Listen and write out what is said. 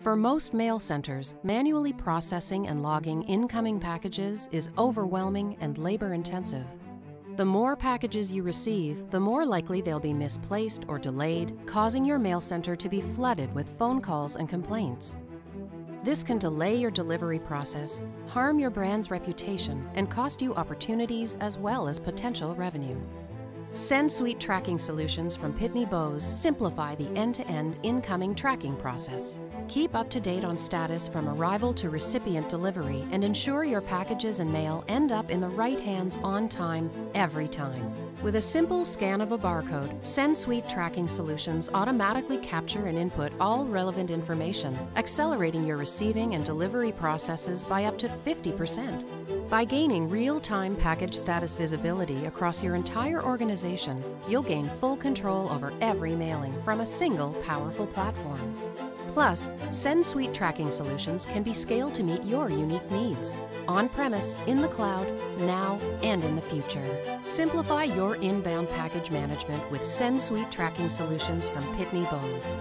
For most mail centers, manually processing and logging incoming packages is overwhelming and labor intensive. The more packages you receive, the more likely they'll be misplaced or delayed, causing your mail center to be flooded with phone calls and complaints. This can delay your delivery process, harm your brand's reputation, and cost you opportunities as well as potential revenue. SendSuite tracking solutions from Pitney Bowes simplify the end to end incoming tracking process. Keep up to date on status from arrival to recipient delivery and ensure your packages and mail end up in the right hands on time, every time. With a simple scan of a barcode, SendSuite tracking solutions automatically capture and input all relevant information, accelerating your receiving and delivery processes by up to 50%. By gaining real-time package status visibility across your entire organization, you'll gain full control over every mailing from a single powerful platform. Plus, SendSuite tracking solutions can be scaled to meet your unique needs, on-premise, in the cloud, now and in the future. Simplify your inbound package management with SendSuite tracking solutions from Pitney Bowes.